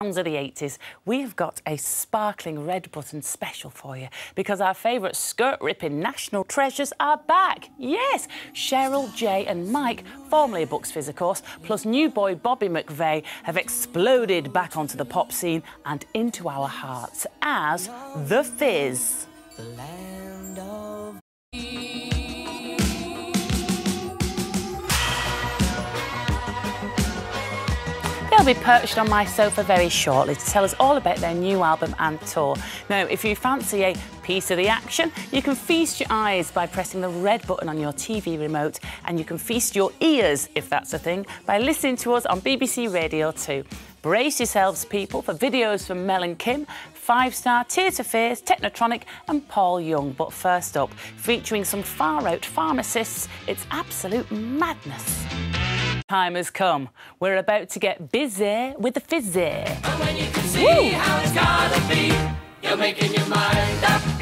Sounds of the 80s, we have got a sparkling red button special for you because our favourite skirt ripping national treasures are back. Yes, Cheryl, Jay, and Mike, formerly of Bucks Fizz, of course, plus new boy Bobby McVeigh, have exploded back onto the pop scene and into our hearts as The Fizz. They'll be perched on my sofa very shortly to tell us all about their new album and tour. Now, if you fancy a piece of the action, you can feast your eyes by pressing the red button on your TV remote, and you can feast your ears, if that's a thing, by listening to us on BBC Radio 2. Brace yourselves, people, for videos from Mel and Kim, Five Star, Tears for Fears, Technotronic, and Paul Young. But first up, featuring some far out pharmacists, it's absolute madness time has come. We're about to get busy with the fizzy. And when you can see Woo! how it's gotta be, you're making your mind up.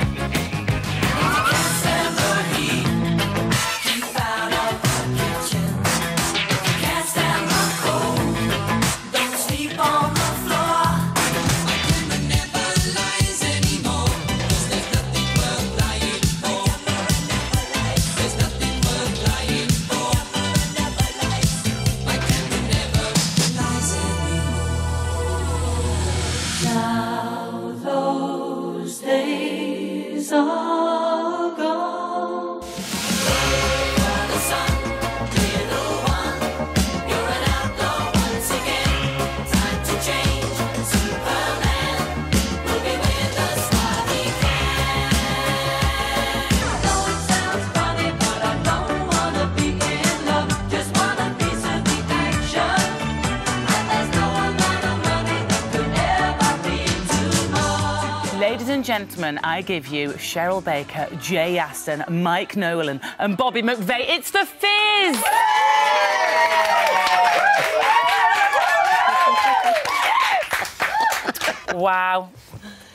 And gentlemen, I give you Cheryl Baker, Jay Aston, Mike Nolan, and Bobby McVeigh. It's the Fizz! wow.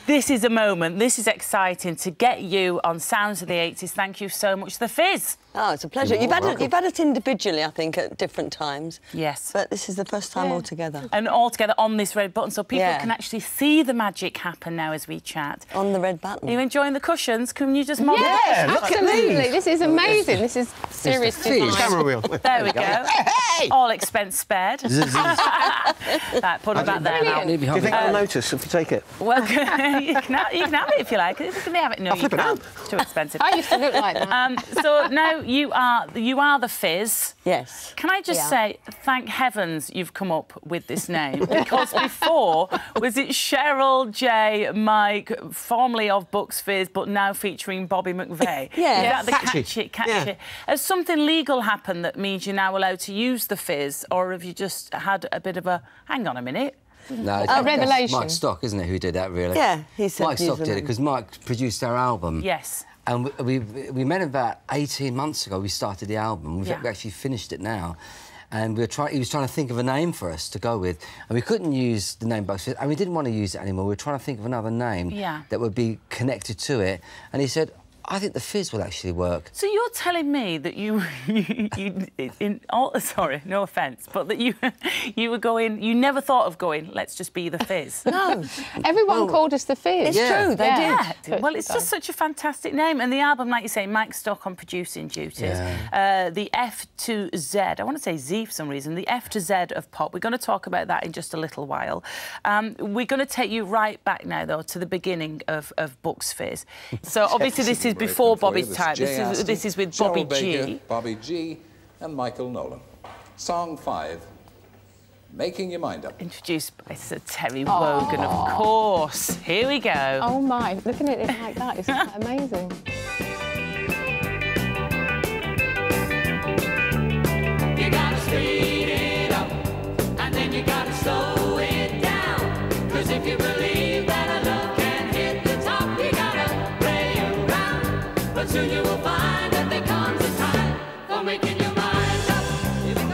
This is a moment, this is exciting to get you on Sounds of the 80s. Thank you so much, The Fizz. Oh, it's a pleasure. You've had, it, you've had it individually, I think, at different times. Yes. But this is the first time yeah. all together. And all together on this red button, so people yeah. can actually see the magic happen now as we chat. On the red button. Are you enjoying the cushions? Can you just model Yeah, look absolutely. at these. This is amazing. This is serious design. Camera wheel. There we go. Hey! All expense spared. right, put it back there now. Do you think uh, I'll notice if you take it? Well, you, can have, you can have it if you like. You can have it. No, I'll you can't. It Too expensive. I used to look like that. Um, so now you are you are the Fizz. Yes. Can I just yeah. say, thank heavens you've come up with this name because before was it Cheryl Jay Mike, formerly of Bucks Fizz, but now featuring Bobby McVeigh. yeah. Is that the catchy. catchy? catchy? Yeah. Has something legal happened that means you're now allowed to use the Fizz, or have you just had a bit of a hang on a minute? No, a revelation. Mike Stock, isn't it, who did that, really? Yeah, he said Mike Stock did it because Mike produced our album. Yes. And we, we, we met about 18 months ago. We started the album. We've Yeah. actually finished it now. And we were trying, he was trying to think of a name for us to go with. And we couldn't use the name Bucks And we didn't want to use it anymore. We were trying to think of another name Yeah. that would be connected to it. And he said, I think the fizz will actually work. So you're telling me that you, you, you in all, sorry, no offence, but that you, you were going, you never thought of going, let's just be the Fizz. No. Everyone Well, called us the Fizz. It's Yeah. true, they Yeah. did. Well, it's just such a fantastic name. And the album, like you say, Mike Stock on producing duties. Yeah. Uh, the F to Z, I want to say Z for some reason, the F to Z of pop. We're going to talk about that in just a little while. Um, we're going to take you right back now, though, to the beginning of, of Bucks Fizz. So obviously this is before Bobby's time. This is, this is with Bobby Baker, G. Bobby G, and Michael Nolan. Song five, Making Your Mind Up. Introduced by Sir Terry Wogan, of course. Here we go. Oh my, looking at it like that is quite amazing. Soon you will find that there comes a time for making your mind up. Here we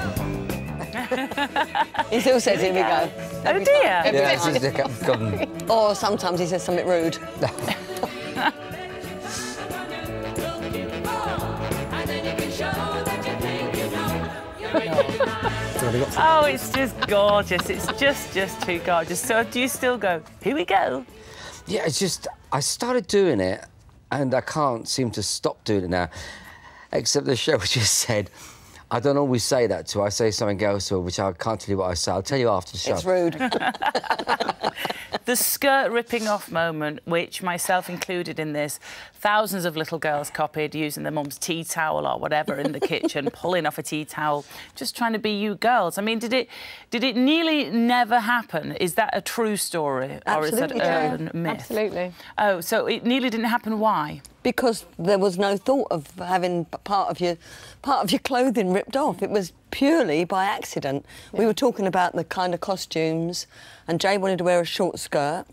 go. He still says, here we go. Oh, dear. time. Yeah, it's just gone. Or sometimes he says something rude. And then you can show that you think you know. You're making your mind already got Oh, it's just gorgeous. It's just, just too gorgeous. So do you still go, here we go? Yeah, it's just I started doing it, and I can't seem to stop doing it now. Except the show just said, I don't always say that to. her. I say something else to her, which I can't tell you what I say. I'll tell you after the show. It's rude. The skirt ripping off moment, which myself included in this, thousands of little girls copied using their mum's tea towel or whatever in the kitchen, pulling off a tea towel, just trying to be you girls. I mean, did it did it nearly never happen? Is that a true story or is that Absolutely true. urban myth? Absolutely. Oh, so it nearly didn't happen. Why? Because there was no thought of having part of your part of your clothing ripped off. It was purely by accident. We were talking about the kind of costumes, and Jay wanted to wear a short skirt.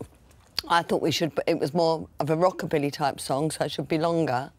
I thought we should. It was more of a rockabilly type song, so it should be longer.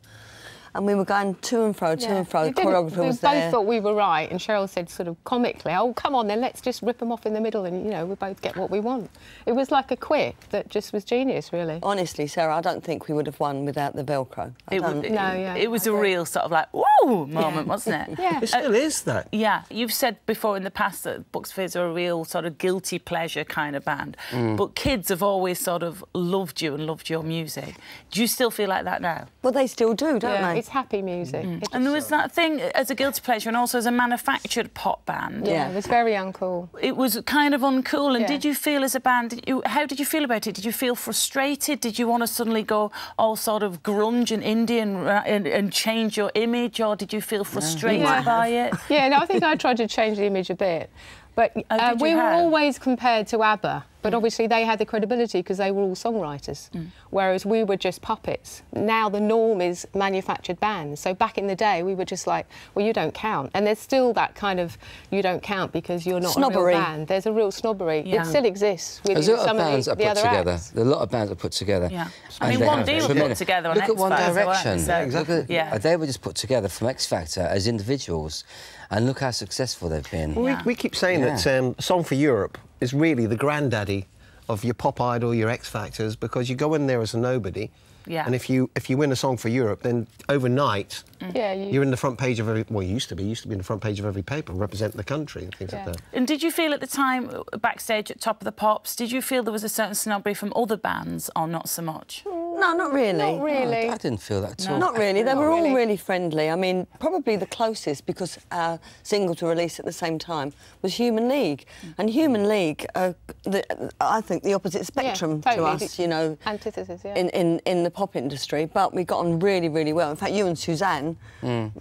And we were going to and fro, to and fro. We The didn't- choreographer we was both there. thought we were right, and Cheryl said sort of comically, "Oh, come on, then let's just rip them off in the middle, and you know, we both get what we want." It was like a quit that just was genius, really. Honestly, Sarah, I don't think we would have won without the Velcro. I It, don't. No, yeah, it was I a agree. real sort of like whoa moment, wasn't it? Yeah. It still is that. Yeah, you've said before in the past that Bucks Fizz are a real sort of guilty pleasure kind of band, Mm. but kids have always sort of loved you and loved your music. Do you still feel like that now? Well, they still do, don't Yeah, they? it's happy music. It And there just- was that thing as a guilty pleasure and also as a manufactured pop band. yeah, Yeah. it was very uncool. It was kind of uncool. And Yeah. did you feel as a band? Did you, how did you feel about it? Did you feel frustrated? Did you want to suddenly go all sort of grunge and Indian uh, and, and change your image, or did you feel frustrated Yeah. by it? Yeah, no, I think I tried to change the image a bit. But uh, Oh, did you we were always compared to ABBA, but obviously they had the credibility because they were all songwriters, Mm. whereas we were just puppets. Now the norm is manufactured bands. So back in the day, we were just like, well, you don't count. And there's still that kind of, you don't count because you're not Snobbery. a real band. There's a real snobbery. Yeah. It still exists with There's a lot some of bands of the, that the are put together. acts. There are a lot of bands that are put together. Yeah. I mean, One have D were put together on Look X at One Factor, Direction. they? So- Look at- Yeah. They were just put together from X Factor as individuals, and look how successful they've been. Well, Yeah. we, we keep saying Yeah. that um, Song for Europe is really the granddaddy of your pop idol, your X Factors, because you go in there as a nobody. Yeah. And if you if you win a song for Europe, then overnight Yeah, you- you're in the front page of every. Well, you used to be. You used to be in the front page of every paper, representing the country and things Yeah. like that. And did you feel at the time, uh, backstage at Top of the Pops, did you feel there was a certain snobbery from other bands, or not so much? No, not really. Not really. I didn't feel that at all. Not really. They were all really. really friendly. I mean, probably the closest because our single to release at the same time was Human League, and Human League, uh, the, I think the opposite spectrum totally. to us. You know, Antithesis, yeah. in, in in the pop industry. But we got on really, really well. In fact, you and Suzanne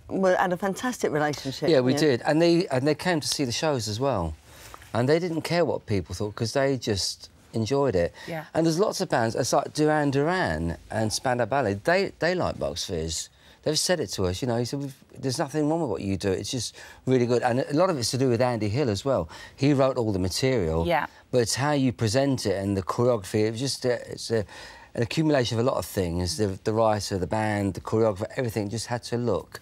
were, had a fantastic relationship. Mm. Yeah, we didn't you? did, and they and they came to see the shows as well, and they didn't care what people thought because they just enjoyed it. Yeah. And there's lots of bands. It's like Duran Duran and Spandau Ballet. They they like Bucks Fizz. They've said it to us. You know, he said "We've- there's nothing wrong with what you do. It's just really good, and a lot of it's to do with Andy Hill as well. He wrote all the material. Yeah. But it's how you present it and the choreography. It was just it's a, an accumulation of a lot of things. The, the writer, the band, the choreographer, everything just had to look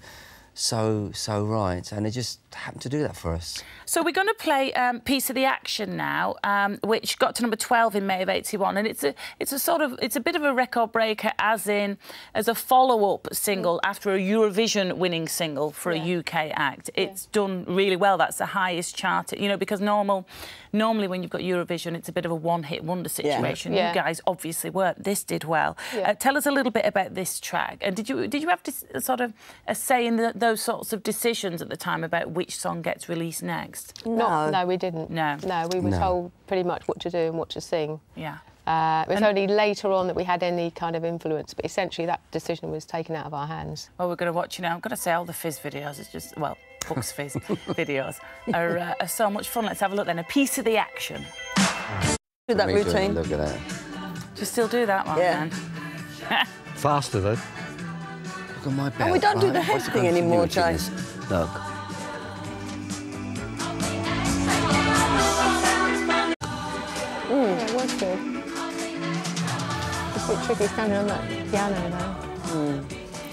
so so right, and it just happened to do that for us. So we're going to play um, piece of the action now, um, which got to number 12 in May of '81, and it's a it's a sort of it's a bit of a record breaker, as in as a follow-up single after a Eurovision winning single for a UK act. It's done really well. That's the highest chart, you know, because normal normally when you've got Eurovision, it's a bit of a one-hit wonder situation. Yeah. You guys obviously weren't. This did well. Yeah. Uh, tell us a little bit about this track, and did you did you have to sort of a say in the, those sorts of decisions at the time about which song gets released next? Not, No. no, we didn't. No. No, we were No. told pretty much what to do and what to sing. Yeah. Uh, it was only later on that we had any kind of influence, but essentially that decision was taken out of our hands. Well, we're going to watch you now. I've got to say, all the Fizz videos, it's just, well, Bucks Fizz videos are, uh, are so much fun. Let's have a look then. A piece of the action. Do that routine. Look at that. Do you still do that one, Yeah. then? Faster though. Look at my belt. we don't do the head What's thing anymore, in Jay. Look. Yeah, it was good. It's a bit tricky standing on that piano though.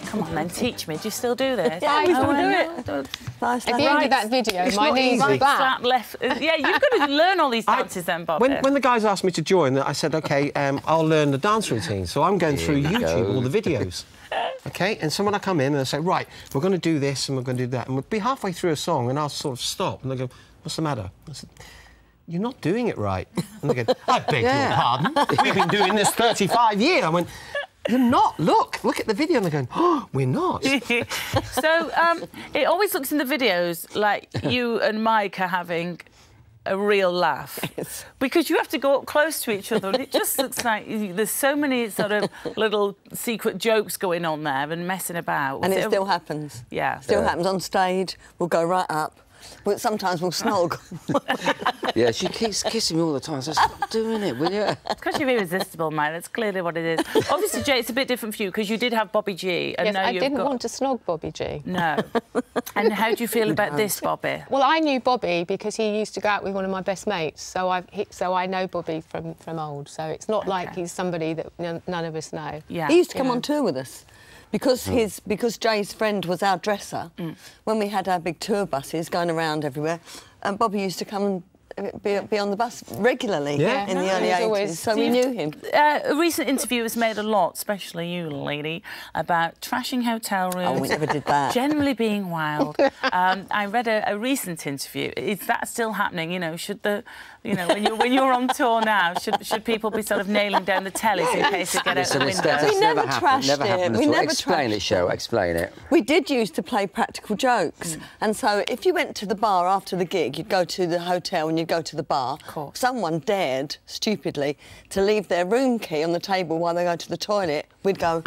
Come on, then, teach me. Do you still do this? Yeah, we Oh, still I do know. it. Nice, At the end of that video, my not knees easy. were back. Slap left. Yeah, you've got to learn all these I- dances then, Bob. When, when the guys asked me to join, I said, OK, um, I'll learn the dance routine. So I'm going through YouTube, go. all the videos. OK? And so when I come in and I say, right, we're going to do this and we're going to do that, and we'll be halfway through a song and I'll sort of stop and they go, What's the matter? I said, You're not doing it right. And they go, I beg Yeah. your pardon. We've been doing this 35 years. I went, You're not. Look, look at the video. And they're going, Oh, we're not. so um, it always looks in the videos like you and Mike are having a real laugh because you have to go up close to each other and it just looks like there's so many sort of little secret jokes going on there and messing about. And Was it still happens. Yeah. Still happens on stage. We'll go right up. But sometimes we'll snog. Yeah, she keeps kissing me all the time. I said, stop doing it, will you? Because you're irresistible, mate. That's clearly what it is. Obviously, Jay, it's a bit different for you because you did have Bobby G. And Yes, now I you've didn't got... want to snog Bobby G. No. and how do you feel about this, Bobby? Well, I knew Bobby because he used to go out with one of my best mates, so I he, so I know Bobby from from old. So it's not like he's somebody that none, none of us know. Yeah. He used to come Yeah. on tour with us because hmm. his because Jay's friend was our dresser. Hmm. When we had our big tour buses going around everywhere, and Bobby used to come and be, be on the bus regularly Yeah. in the early he 80s. always- so we you- knew him. Uh, a recent interview has made a lot, especially you, lady, about trashing hotel rooms. Oh, we never did that. Generally being wild. um, I read a, a recent interview. Is that still happening? You know, should the, you know, when you're when you're on tour now, should should people be sort of nailing down the tellies in case they get out the Listen, it's, window? that's We never never happened. trashed Never it. happened We at all. never Explain trashed it, show. Explain it. We did used to play practical jokes, and so if you went to the bar after the gig, you'd go to the hotel and you'd go to the bar. Someone dared, stupidly, to leave their room key on the table while they go to the toilet. We'd go,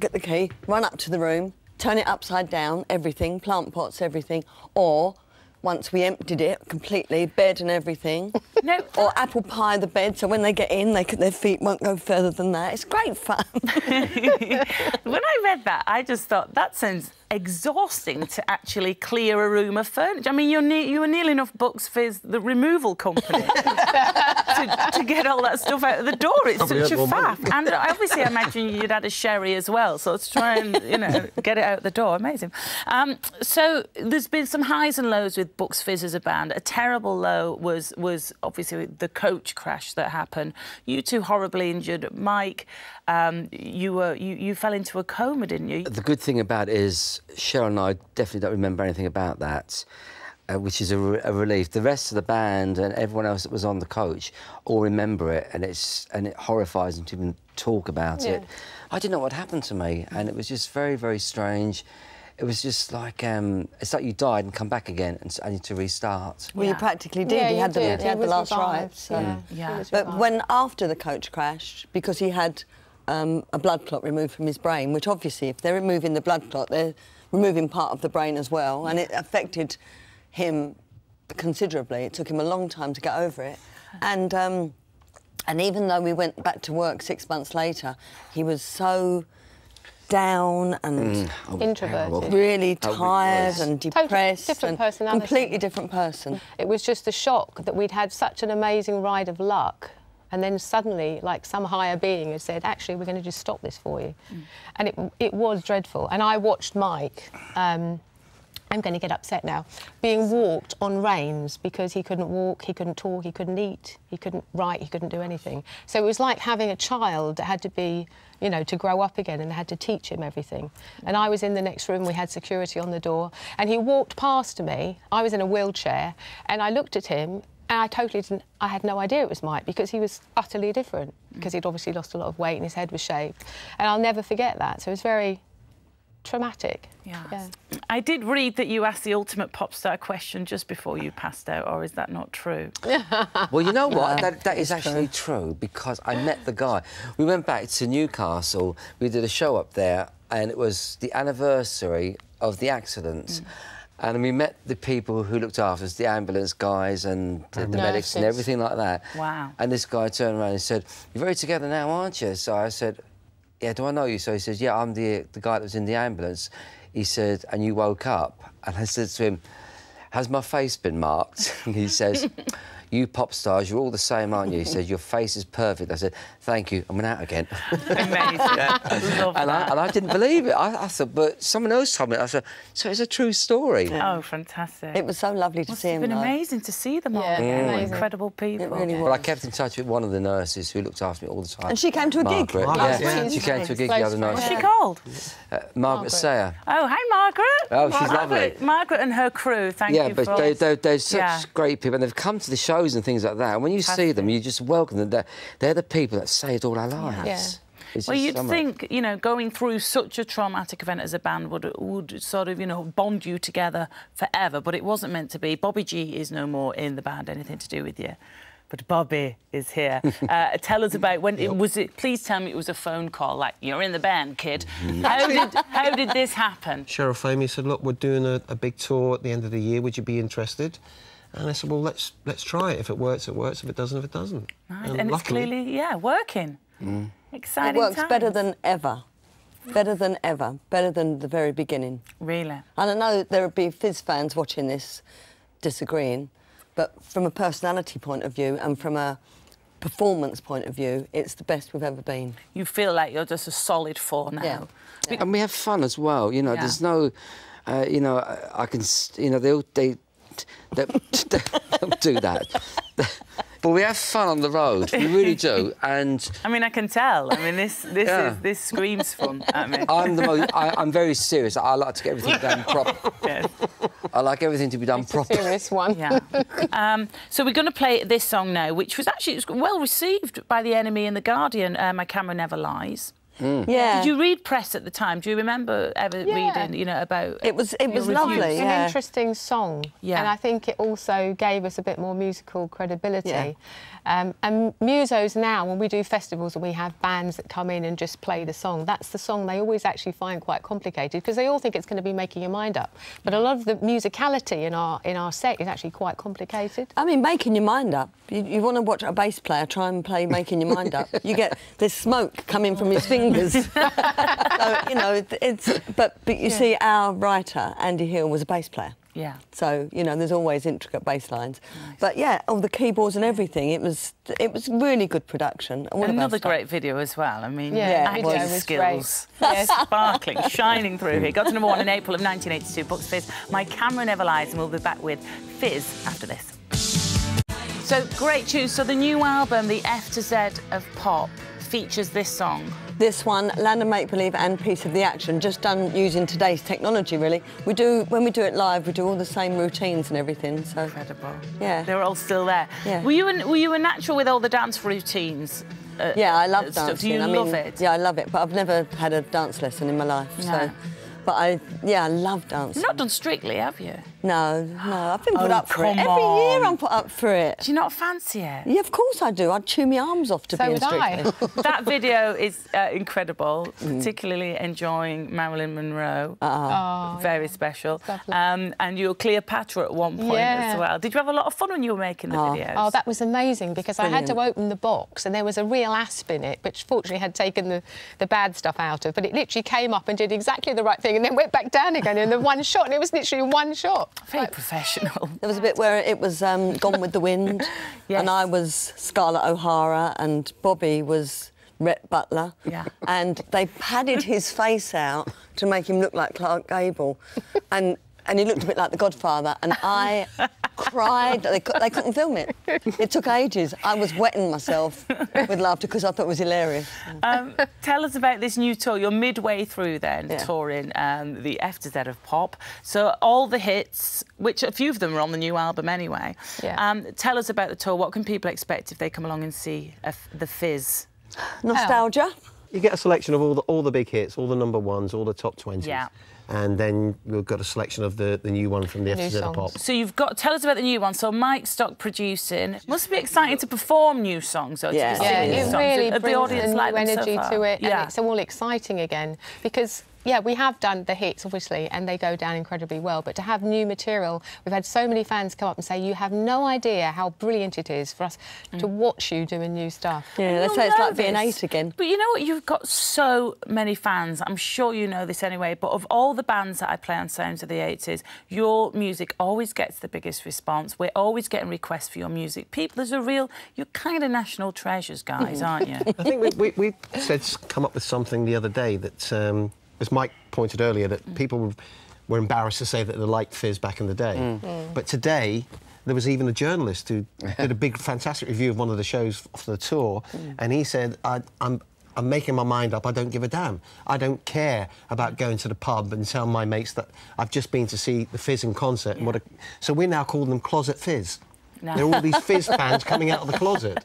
get the key, run up to the room, turn it upside down, everything, plant pots, everything, or once we emptied it completely, bed and everything. No, Or apple pie the bed, so when they get in, they their feet won't go further than that. It's great fun. when I read that, I just thought that sounds exhausting to actually clear a room of furniture. I mean, you're ne- you were nearly enough bucks for the removal company to, to get all that stuff out of the door. It's Probably such a had more money. faff. And obviously, I imagine you'd had a sherry as well, so to try and you know get it out the door, amazing. Um, so there's been some highs and lows with Bucks Fizz as a band. A terrible low was was obviously the coach crash that happened. You two horribly injured. Mike, um, you were you, you fell into a coma, didn't you? The good thing about it is Cheryl and I definitely don't remember anything about that, uh, which is a, re- a relief. The rest of the band and everyone else that was on the coach all remember it, and it's and it horrifies them to even talk about it. I didn't know what happened to me, and it was just very very strange. It was just like um, it's like you died and come back again, and I need to restart. Well, you practically did. Yeah, he you had the, did. he had the last revived. rites. So. Yeah. Yeah. But when after the coach crashed, because he had um, a blood clot removed from his brain, which obviously, if they're removing the blood clot, they're removing part of the brain as well, and it affected him considerably. It took him a long time to get over it, and um, and even though we went back to work six months later, he was so down and Oh, Introverted. really tired was. and Totally depressed different and personality. completely different person. It was just a shock that we'd had such an amazing ride of luck. And then suddenly, like some higher being had said, actually, we're going to just stop this for you. And it, it was dreadful. And I watched Mike, um, I'm going to get upset now, being walked on reins because he couldn't walk, he couldn't talk, he couldn't eat, he couldn't write, he couldn't do anything. So it was like having a child that had to be, you know, to grow up again and had to teach him everything. And I was in the next room, we had security on the door, and he walked past me. I was in a wheelchair, and I looked at him. And I totally didn't, I had no idea it was Mike because he was utterly different mm. because he'd obviously lost a lot of weight and his head was shaved. And I'll never forget that. So it was very traumatic. Yes. Yeah. I did read that you asked the ultimate pop star question just before you passed out, or is that not true? Well, you know what? that, that is actually true. because I met the guy. We went back to Newcastle. We did a show up there, and it was the anniversary of the accident. Mm. And we met the people who looked after us, the ambulance guys and the, the medics and everything like that. Wow. And this guy turned around and said, "You're very together now, aren't you?" So I said, "Yeah, do I know you?" So he says, "Yeah, I'm the the guy that was in the ambulance." He said, "And you woke up?" And I said to him, "Has my face been marked?" And he says, you pop stars, you're all the same, aren't you? He said, your face is perfect. I said, thank you. I went out again. Amazing. Love and, I, and I didn't believe it. I, I thought, but someone else told me. I said, so it's a true story. Oh, fantastic. It was so lovely to Must see have him. It's been though. amazing to see them all. Yeah, again. amazing. Incredible people. It really Well, I kept in touch with one of the nurses who looked after me all the time. And she came to a gig Margaret. last Yeah, week. she came to a gig Close the other night. What's friend. she called? Uh, Margaret Sayer. Oh, hi, Margaret. Oh, she's Margaret, lovely. Margaret and her crew. Thank yeah, you but for they, they, they're such Yeah. great people, and they've come to the shows and things like that. And when you see them, you just welcome them. They're, they're the people that saved all our lives. Yeah. It's Well, you'd so think, you know, going through such a traumatic event as a band would would sort of, you know, bond you together forever, but it wasn't meant to be. Bobby G is no more in the band, anything to do with you. But Bobby is here. uh, tell us about when it was. It please tell me it was a phone call. Like you're in the band, kid. how did how did this happen? Sheriff Amy said, "Look, we're doing a, a big tour at the end of the year. Would you be interested?" And I said, "Well, let's let's try it. If it works, it works. If it doesn't, if it doesn't." Right, and, it's luckily- clearly yeah working. Mm. Exciting. It works better than ever. Better than ever. Better than the very beginning. really. And I know there would be Fizz fans watching this disagreeing, but from a personality point of view and from a performance point of view, it's the best we've ever been. You feel like you're just a solid four now. Yeah. and we have fun as well. You know, Yeah. there's no, uh, you know, I, I can, you know, they all they, they, they don't do that. but we have fun on the road. We really do. And I mean, I can tell. I mean, this this Yeah. is this screams fun at me. I'm the most. I, I'm very serious. I like to get everything done proper. Yes. I like everything to be done It's proper. serious one. Yeah. um, so we're going to play this song now, which was actually it was well received by the NME and the Guardian. Uh, My camera never lies. Yeah. Did you read press at the time? Do you remember ever Yeah. reading, you know, about It was it was lovely. reviews. It's an interesting song. Yeah. And I think it also gave us a bit more musical credibility. Yeah. Um, and musos now, when we do festivals and we have bands that come in and just play the song, that's the song they always actually find quite complicated because they all think it's going to be making your mind up. But a lot of the musicality in our in our set is actually quite complicated. I mean, making your mind up. You, you want to watch a bass player try and play making your mind up. You get this smoke coming from his fingers. so you know, it- it's. But but you see, our writer Andy Hill was a bass player. yeah. So you know, there's always intricate bass lines. But yeah, all the keyboards and everything. It was it was really good production. All of our Another stuff. great video as well. I mean, Yeah, the acting video was skills, great. sparkling, shining through here. Got to number one in April of 1982. Bucks Fizz. My camera never lies, and we'll be back with Fizz after this. So great tune. So the new album, the F to Z of pop, features this song. This one, Land of Make Believe and Piece of the Action, just done using today's technology. Really, we do when we do it live, we do all the same routines and everything. So Incredible. Yeah. They're all still there. Yeah. Were you a, were you a natural with all the dance routines? uh, yeah, I love dancing. Do you I love mean, it? Yeah, I love it. But I've never had a dance lesson in my life. No. So, but I yeah, I love dancing. You've not done Strictly, have you? No, no, I've been put Oh, up for it. Every year. I'm put up for it. Do you not fancy it? Yeah, of course I do. I'd chew my arms off to So be would I. That video is uh, incredible, Mm. particularly enjoying Marilyn Monroe. Uh-huh. Oh, Very special. Um, and you were Cleopatra at one point Yeah. as well. Did you have a lot of fun when you were making the videos? Oh, that was amazing because I had to open the box and there was a real asp in it, which fortunately had taken the, the bad stuff out of. But it literally came up and did exactly the right thing and then went back down again in the one shot. And it was literally one shot. Very professional. There was a bit where it was um, Gone with the Wind, Yes. and I was Scarlett O'Hara, and Bobby was Rhett Butler. Yeah. And they padded his face out to make him look like Clark Gable, and and he looked a bit like The Godfather. And I cried. They, they couldn't film it. It took ages. I was wetting myself with laughter because I thought it was hilarious. Um, tell us about this new tour. You're midway through then Yeah. touring um, the F to Z of pop. So all the hits, which a few of them are on the new album anyway. Yeah. Um, tell us about the tour. What can people expect if they come along and see the Fizz? Nostalgia. You get a selection of all the all the big hits, all the number ones, all the top twenties. Yeah. And then we've got a selection of the, the new one from the New FZ songs. Pop. So you've got tell us about the new one. So Mike Stock producing. Must be exciting to perform new songs. Though, Yeah. be Yeah, Yeah, new it songs. really Have brings the audience a new liked them so energy to it, Yeah. and it's all exciting again because yeah, we have done the hits, obviously, and they go down incredibly well. But to have new material, we've had so many fans come up and say, "You have no idea how brilliant it is for us to watch you doing new stuff." Yeah, they You'll say it's know like being this. eight again. But you know what? You've got so many fans. I'm sure you know this anyway. But of all the bands that I play on Sounds of the 80s, your music always gets the biggest response. We're always getting requests for your music. People, there's a real, you're kind of national treasures, guys, aren't you? I think we, we, we said come up with something the other day that, um, as Mike pointed earlier, that mm. people were, were embarrassed to say that they liked Fizz back in the day. Mm. But today, there was even a journalist who did a big, fantastic review of one of the shows off the tour, mm. and he said, I, I'm. I'm making my mind up. I don't give a damn. I don't care about going to the pub and telling my mates that I've just been to see the Fizz in concert. And what a... So we're now calling them Closet Fizz. No. There are all these Fizz fans coming out of the closet.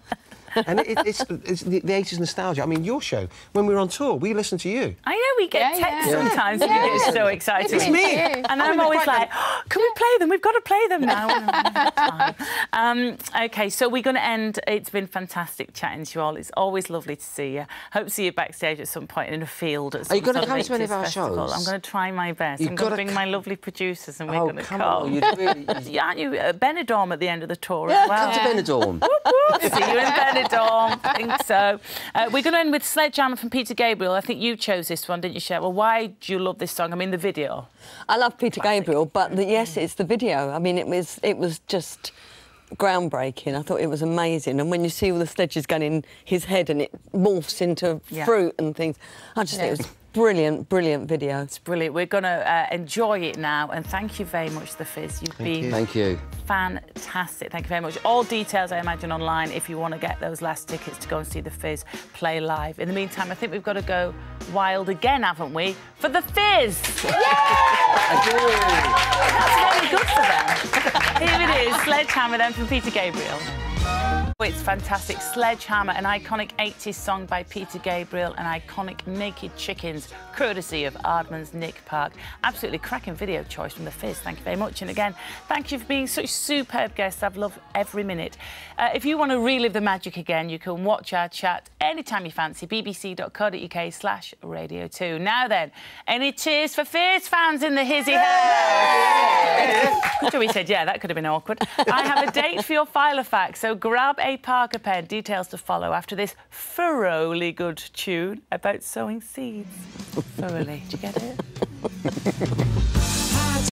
And it, it's, it's the, the 80s nostalgia. I mean, your show, when we were on tour, we listened to you. I know we get Yeah, texts yeah. sometimes and we get so excited. It's me. And I'm I'm always front like, oh, can we play them? We've got to play them now. um, OK, so we're going to end. It's been fantastic chatting to you all. It's always lovely to see you. Hope to see you backstage at some point in a field at Are you gonna come to any of our festival. shows? I'm going to try my best. You've I'm going to bring my lovely producers and we're Oh, going to come come. on, you'd really- Yeah, aren't you at Benidorm at the end of the tour as well? Come to Benidorm. See you in Benidorm. I think so. Uh, we're going to end with Sledgehammer from Peter Gabriel. I think you chose this one, didn't you, Cheryl? Why do you love this song? I mean, the video. I love Peter Gabriel, but the, yes, it's the video. I mean, it was it was just groundbreaking. I thought it was amazing. And when you see all the sledges going in his head and it morphs into Yeah. fruit and things, I just think it was brilliant, brilliant video. It's brilliant. We're going to uh, enjoy it now. And thank you very much, The Fizz. You've been you. Thank you. fantastic. Thank you very much. All details, I imagine, online if you want to get those last tickets to go and see The Fizz play live. In the meantime, I think we've got to go wild again, haven't we? For The Fizz! That's very good for them. Here it is, Sledgehammer then from Peter Gabriel. It's fantastic. Sledgehammer, an iconic 80s song by Peter Gabriel, and iconic Naked Chickens, courtesy of Aardman's Nick Park. Absolutely cracking video choice from The Fizz. Thank you very much. And again, thank you for being such superb guests. I've loved every minute. Uh, if you want to relive the magic again, you can watch our chat anytime you fancy, bbc.co.uk slash radio 2. Now then, any cheers for Fizz fans in the hizzy house? Good job said, yeah, that could have been awkward. I have a date for your file of facts, so grab a Parker pen. Details to follow after this thoroughly good tune about sowing seeds. thoroughly. Do you get it?